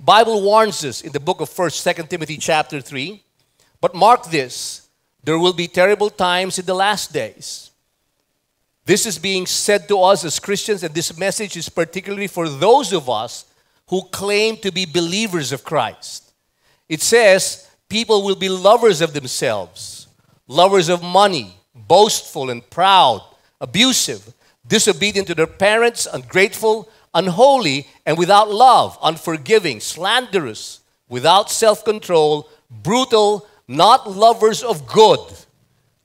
Bible warns us in the book of 1st, 2nd Timothy chapter 3. But mark this, there will be terrible times in the last days. This is being said to us as Christians, and this message is particularly for those of us who claim to be believers of Christ. It says, people will be lovers of themselves, lovers of money, boastful and proud, abusive, disobedient to their parents, ungrateful, unholy, and without love, unforgiving, slanderous, without self control, brutal, not lovers of good,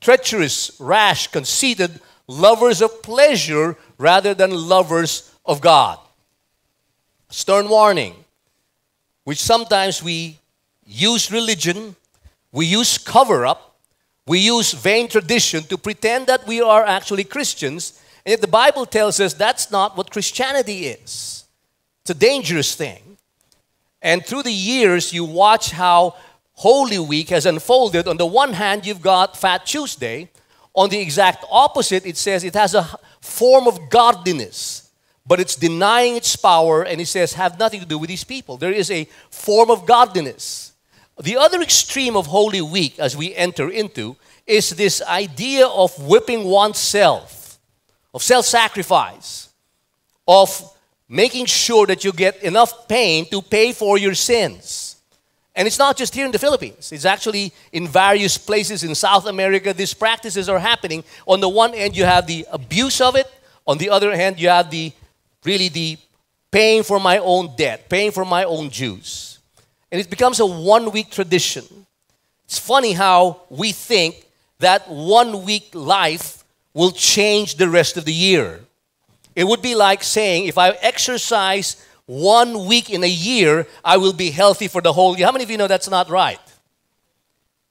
treacherous, rash, conceited, lovers of pleasure rather than lovers of God. Stern warning, which sometimes we use religion, we use cover up, we use vain tradition to pretend that we are actually Christians, and yet the Bible tells us that's not what Christianity is. It's a dangerous thing. And through the years, you watch how Holy Week has unfolded. On the one hand, you've got Fat Tuesday. On the exact opposite, it says it has a form of godliness, but it's denying its power, and it says, have nothing to do with these people. There is a form of godliness. The other extreme of Holy Week, as we enter into, is this idea of whipping oneself, of self sacrifice, of making sure that you get enough pain to pay for your sins. And it's not just here in the Philippines, it's actually in various places in South America. These practices are happening. On the one end, you have the abuse of it, on the other hand, you have the really the paying for my own debt, paying for my own dues. And it becomes a one week tradition. It's funny how we think that one week life will change the rest of the year. It would be like saying, if I exercise one week in a year, I will be healthy for the whole year. How many of you know that's not right?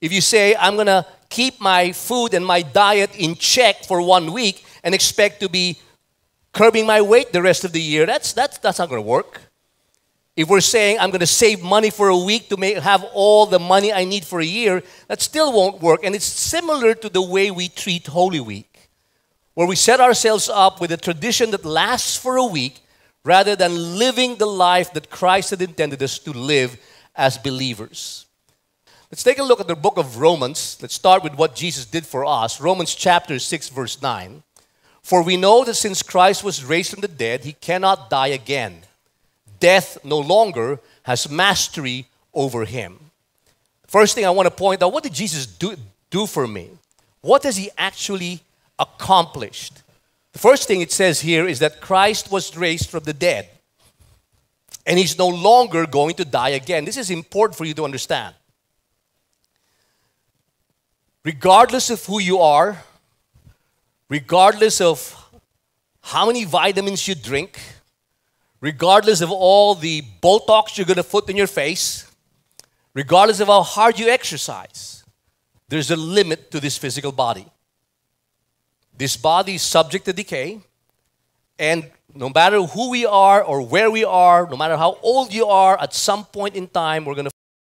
If you say, I'm going to keep my food and my diet in check for one week and expect to be curbing my weight the rest of the year, that's, that's, that's not going to work. If we're saying I'm going to save money for a week to make, have all the money I need for a year, that still won't work. And it's similar to the way we treat Holy Week, where we set ourselves up with a tradition that lasts for a week rather than living the life that Christ had intended us to live as believers. Let's take a look at the book of Romans. Let's start with what Jesus did for us. Romans chapter 6, verse 9. For we know that since Christ was raised from the dead, he cannot die again death no longer has mastery over him. First thing I want to point out what did Jesus do, do for me? What has he actually accomplished? The first thing it says here is that Christ was raised from the dead and he's no longer going to die again. This is important for you to understand. Regardless of who you are, regardless of how many vitamins you drink, regardless of all the Botox you're going to put in your face, regardless of how hard you exercise, there's a limit to this physical body. This body is subject to decay, and no matter who we are or where we are, no matter how old you are, at some point in time, we're going to